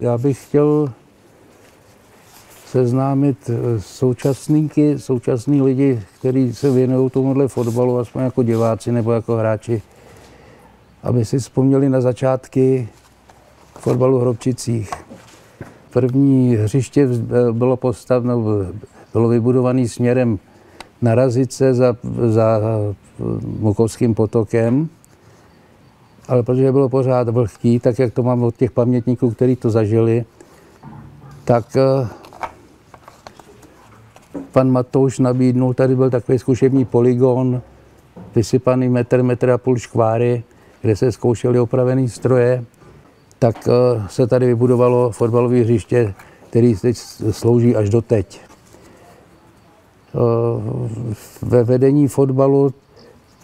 Já bych chtěl seznámit současníky, současní lidi, kteří se věnují tomuhle fotbalu, aspoň jako diváci nebo jako hráči, aby si vzpomněli na začátky fotbalu v Hrobčicích. První hřiště bylo postaveno, bylo vybudované směrem na Razice za, za Mukovským potokem, ale protože bylo pořád vlhký, tak jak to mám od těch pamětníků, kteří to zažili, tak eh, pan Matouš nabídnul, tady byl takový zkušební poligon, vysypaný metr, metr a půl škváry, kde se zkoušely opravené stroje, tak eh, se tady vybudovalo fotbalové hřiště, který teď slouží až do teď. Eh, ve vedení fotbalu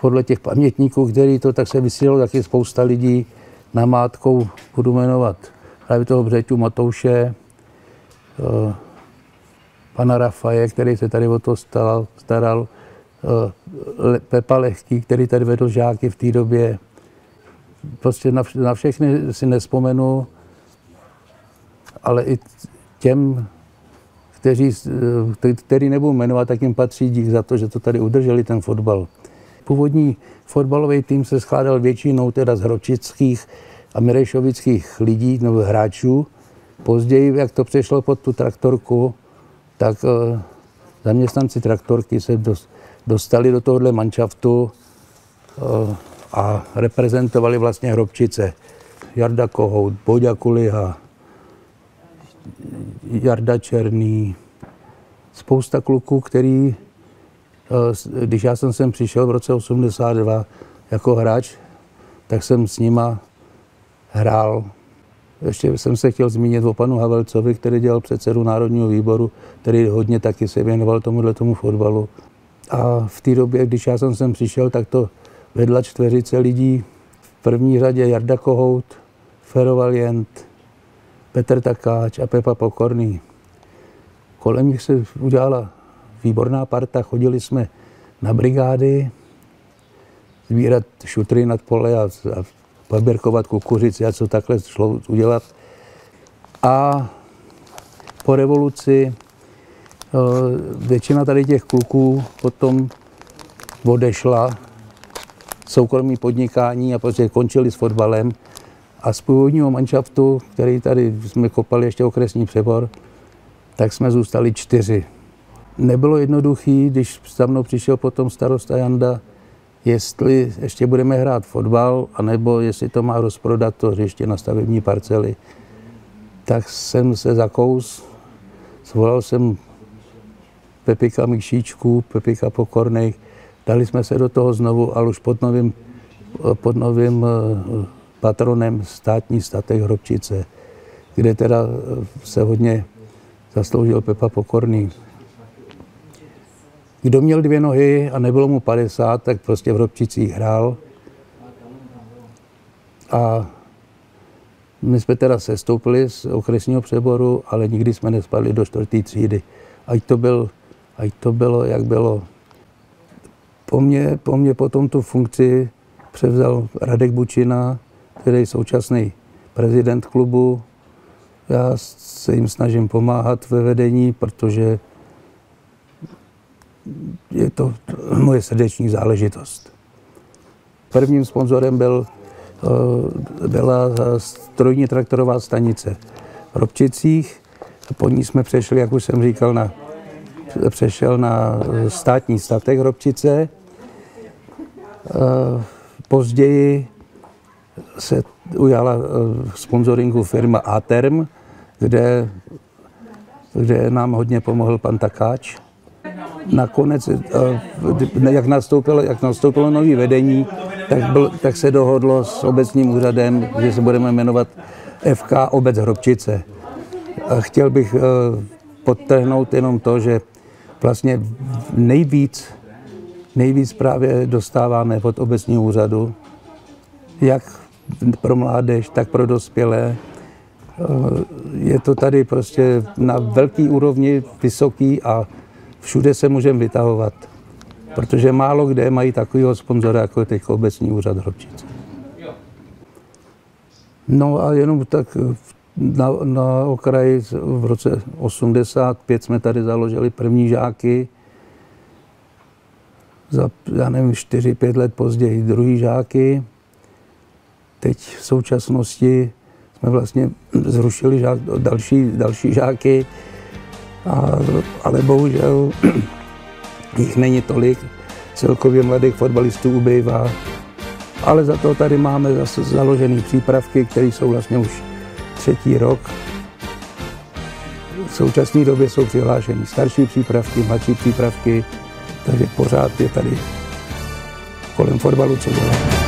podle těch pamětníků, který to tak se vysílalo, taky spousta lidí na mátkou budu jmenovat právě toho Břeťu Matouše, eh, pana Rafaje, který se tady o to staral, staral Pepa Lehký, který tady vedl žáky v té době, prostě na, na všechny si nespomenu, ale i těm, kteří, který nebudu jmenovat, tak jim patří dík za to, že to tady udrželi ten fotbal. Původní fotbalový tým se skládal většinou teda z hročických a mirejšovických lidí nebo hráčů. Později, jak to přešlo pod tu traktorku, tak uh, zaměstnanci traktorky se dostali do tohohle manšaftu. Uh, a reprezentovali vlastně hrobčice. Jarda Kohout, Boďa Kuliha, Jarda Černý, spousta kluků, který, eh, když já jsem sem přišel v roce 82 jako hráč, tak jsem s nima hrál. Ještě jsem se chtěl zmínit o panu Havelcovi, který dělal předsedu Národního výboru, který hodně taky se věnoval tomuhle tomu fotbalu. A v té době, když já jsem sem přišel, tak to vedla čtveřice lidí. V první řadě Jarda Kohout, Fero Valient, Petr Takáč a Pepa Pokorný. Kolem nich se udělala výborná parta, chodili jsme na brigády, sbírat šutry nad pole a, a paběrkovat kukuřici a co takhle šlo udělat. A po revoluci eh, většina tady těch kluků potom odešla soukromí podnikání a prostě končili s fotbalem. A z původního manšaftu, který tady jsme kopali ještě okresní přebor, tak jsme zůstali čtyři. Nebylo jednoduchý, když za mnou přišel potom starosta Janda, jestli ještě budeme hrát fotbal, anebo jestli to má rozprodat to hřiště na stavební parcely. Tak jsem se zakous, zvolal jsem Pepika Mikšíčku, Pepika Pokorných, Dali jsme se do toho znovu, ale už pod novým, pod novým eh, patronem státní statek Hrobčice, kde teda eh, se hodně zasloužil Pepa Pokorný. Kdo měl dvě nohy a nebylo mu 50, tak prostě v Hrobčicích hrál. A my jsme teda sestoupili z okresního přeboru, ale nikdy jsme nespadli do čtvrté třídy. Ať to, byl, ať to bylo, jak bylo. Po mně, po mně potom tu funkci převzal Radek Bučina, který je současný prezident klubu. Já se jim snažím pomáhat ve vedení, protože je to moje srdeční záležitost. Prvním sponzorem byl, eh, byla strojní traktorová stanice v Robčicích. Po ní jsme přešli, jak už jsem říkal, na, přešel na státní statek Robčice Eh, později se ujala eh, sponsoringu firma Aterm, kde, kde nám hodně pomohl pan Takáč. Nakonec, eh, jak nastoupilo, jak nastoupilo nový vedení, tak, byl, tak se dohodlo s obecním úřadem, že se budeme jmenovat FK Obec Hrobčice. Chtěl bych podtrhnout jenom to, že vlastně nejvíc nejvíc právě dostáváme od obecního úřadu, jak pro mládež, tak pro dospělé. Eh, je to tady prostě na velký úrovni, vysoký a všude se můžeme vytahovat, protože málo kde mají takového sponzora, jako je teď obecní úřad Hrobčice. No a jenom tak na, na okraji v roce 85 jsme tady založili první žáky. Za, já nevím, 4-5 let později druhý žáky. Teď v současnosti jsme vlastně zrušili žák, další, další žáky, a, ale bohužel jich není tolik. Celkově mladých fotbalistů ubývá. Ale za to tady máme zase založené přípravky, které jsou vlastně už třetí rok. V současné době jsou přihlášeny starší přípravky, mladší přípravky, takže pořád je tady kolem fotbalu co dělat.